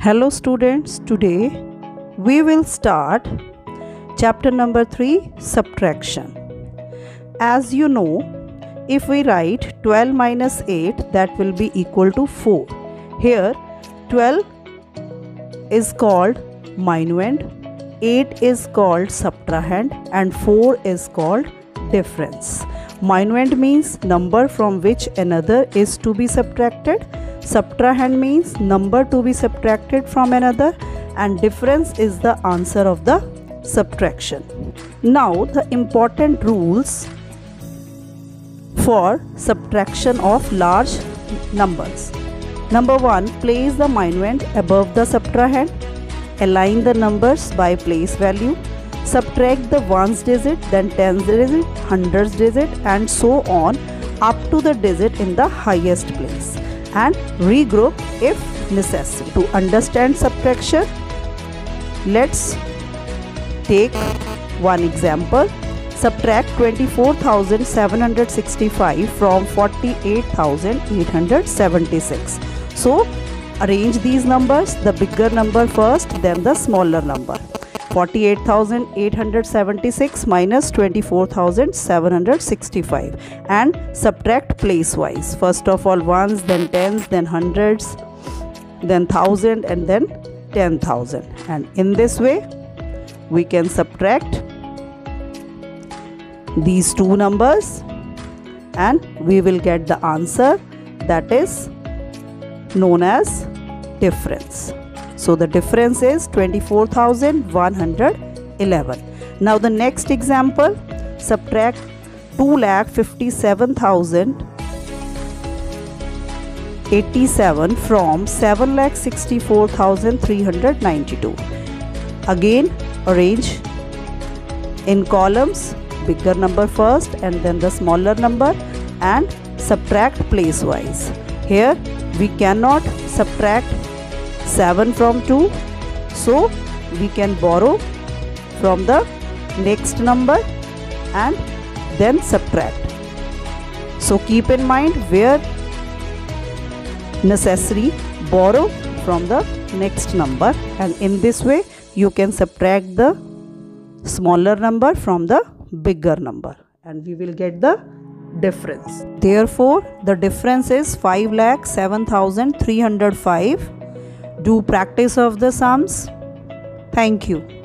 Hello students, today we will start chapter number 3 subtraction. As you know, if we write 12 minus 8 that will be equal to 4. Here 12 is called minuend, 8 is called subtrahend and 4 is called difference. Minuend means number from which another is to be subtracted. Subtrahend means number to be subtracted from another and difference is the answer of the subtraction. Now the important rules for subtraction of large numbers. Number 1. Place the minuend above the subtrahend. Align the numbers by place value subtract the ones digit then tens digit hundreds digit and so on up to the digit in the highest place and regroup if necessary. To understand subtraction let's take one example. Subtract 24765 from 48876 so arrange these numbers the bigger number first then the smaller number 48,876 minus 24,765 and subtract place wise. First of all ones, then tens, then hundreds, then thousand and then 10,000. And in this way we can subtract these two numbers and we will get the answer that is known as difference. So the difference is 24,111. Now the next example, subtract 2,57,087 from 7,64,392. Again arrange in columns bigger number first and then the smaller number and subtract place wise. Here we cannot subtract 7 from 2 so we can borrow from the next number and then subtract. So keep in mind where necessary borrow from the next number. And in this way you can subtract the smaller number from the bigger number. And we will get the difference. Therefore the difference is 5 lakh 7305 do practice of the sums. Thank you.